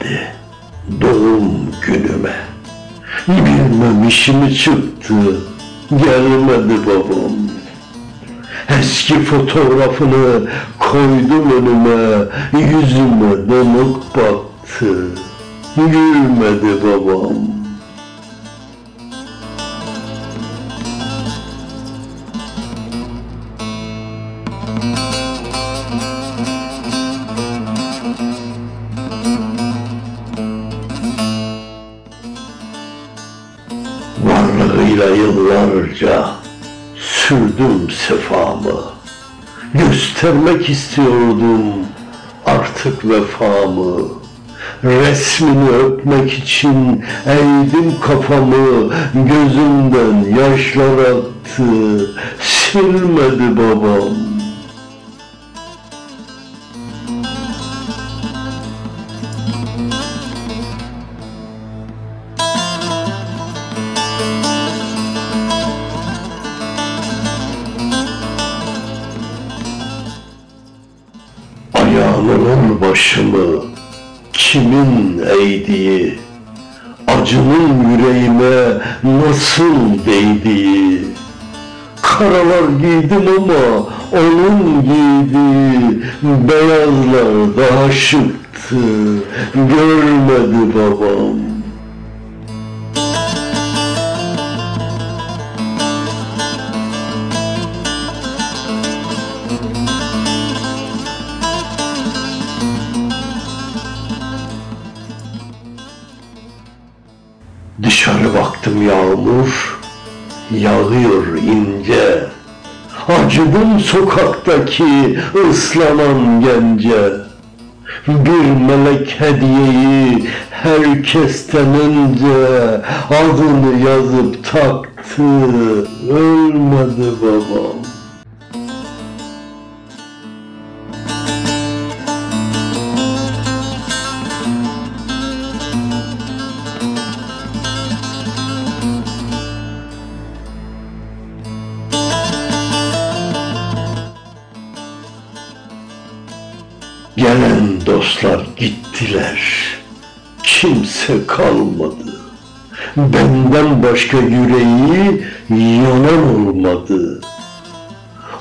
geldi doğum günüme. Bilmemişim çıktı, gelmedi babam. Eski fotoğrafını koydum önüme, yüzüme donuk baktı. Gülmedi babam. Yıllarca sürdüm sefamı. Göstermek istiyordum artık vefamı. Resmini öpmek için eğdim kafamı, gözümden yaşlar aktı, silmedi babam. Ayağının başımı kimin eğdiği, acının yüreğime nasıl değdiği. Karalar giydim ama onun giydiği beyazlar daha şıktı, görmedi babam. Dışarı baktım yağmur, yağıyor ince. Acıdım sokaktaki ıslanan gence. Bir melek hediyeyi herkesten önce adını yazıp taktı. Ölmedi babam. Dostlar gittiler. Kimse kalmadı. Benden başka yüreği yanan olmadı.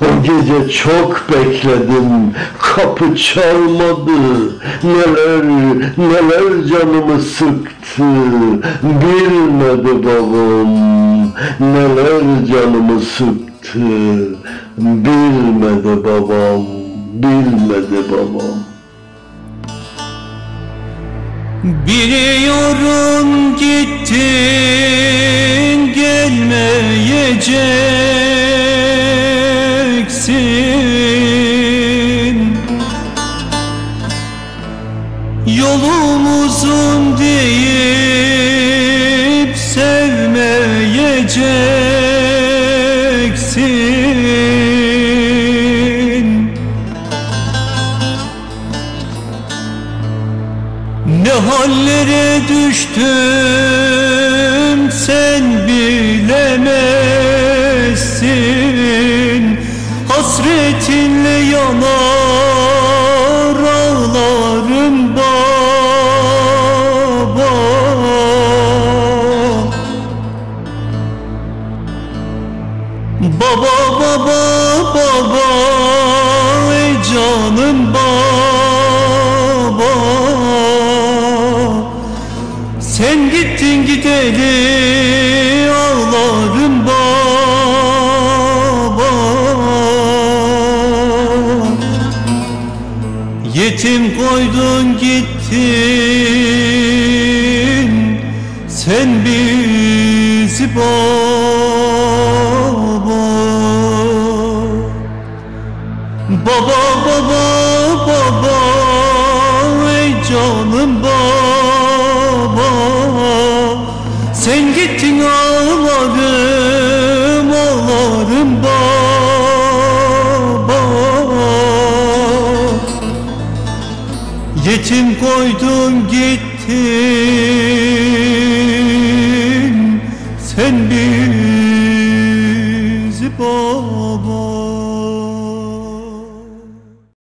O gece çok bekledim, kapı çalmadı. Neler, neler canımı sıktı, bilmedi babam. Neler canımı sıktı, bilmedi babam, bilmedi babam. Biliyorum gittin gelmeyeceksin. Yolumuzun deyip sevmeyeceksin Ne hallere düştüm sen bilemezsin. Hasretinle yanar ağlarım baba. Baba baba baba ey canım baba gideli ağlarım baba. Yetim koydun gittin sen bizi baba. Baba baba baba Yetim koydun